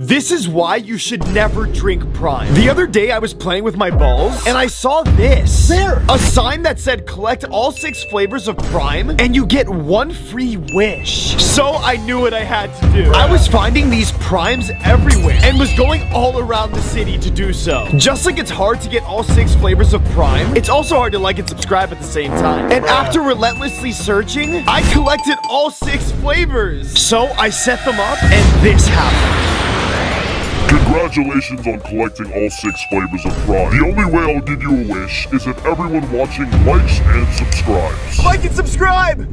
This is why you should never drink Prime. The other day I was playing with my balls and I saw this. There. A sign that said collect all six flavors of Prime and you get one free wish. So I knew what I had to do. I was finding these Primes everywhere and was going all around the city to do so. Just like it's hard to get all six flavors of Prime, it's also hard to like and subscribe at the same time. And after relentlessly searching, I collected all six flavors. So I set them up and this happened. Congratulations on collecting all six flavors of Prime. The only way I'll give you a wish is if everyone watching likes and subscribes. Like and subscribe!